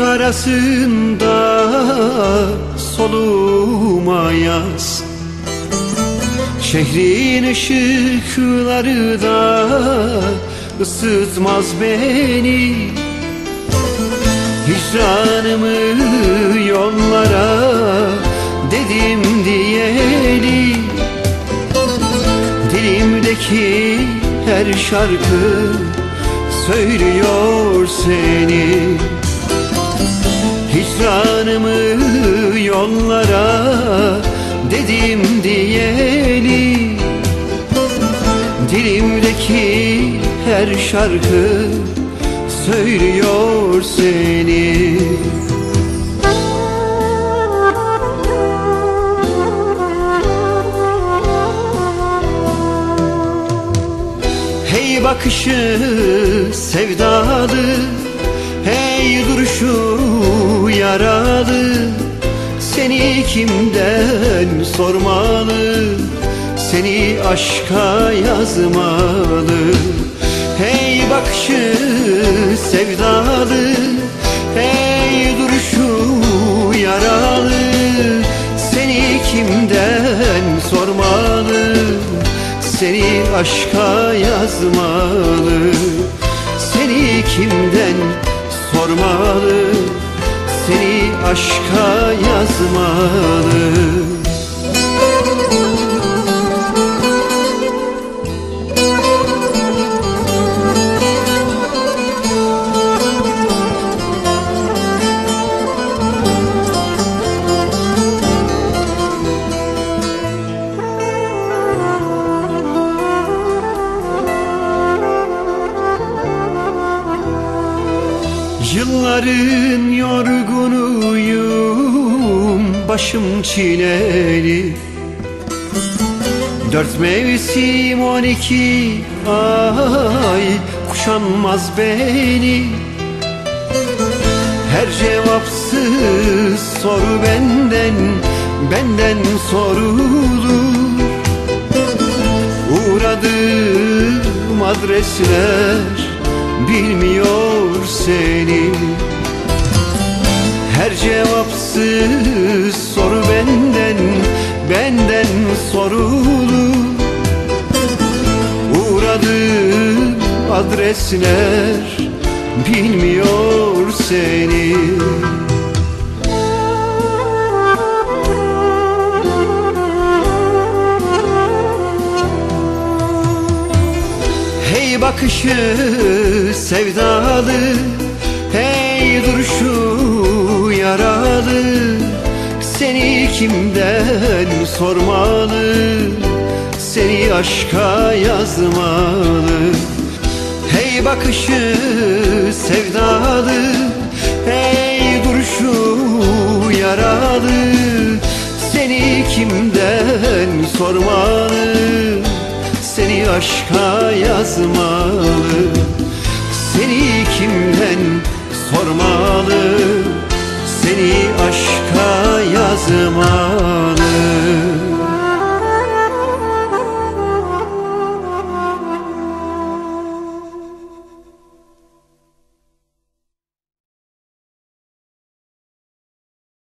arasında soluma yaz. Şehrin ışıkları da ısıtmaz beni. Hicranımı yollara dedim diyeli Dilimdeki her şarkı söylüyor seni. Hicranımı yollara dedim diyeli. Dilimdeki her şarkı söylüyor seni bakışı sevdalı Hey duruşu yaralı Seni kimden sormalı? Seni aşka yazmalı. Hey bakışı sevdalı Hey aşka yazmalı. Seni kimden sormalı? Seni aşka yazmalı Yılların yorgunuyum Başım çileli. Dört mevsim on iki ay Kuşanmaz beni. Her cevapsız soru benden Benden sorulur. Uğradığım adresler bilmiyor seni. Her cevapsız soru benden, benden sorulur. Uğradığım adresler bilmiyor seni bakışı sevdalı. Hey duruşu yaralı Seni kimden sormalı? Seni aşka yazmalı. Hey bakışı sevdalı Hey duruşu yaralı. Seni kimden sormalı aşka yazmalı. Seni kimden sormalı? Seni aşka yazmalı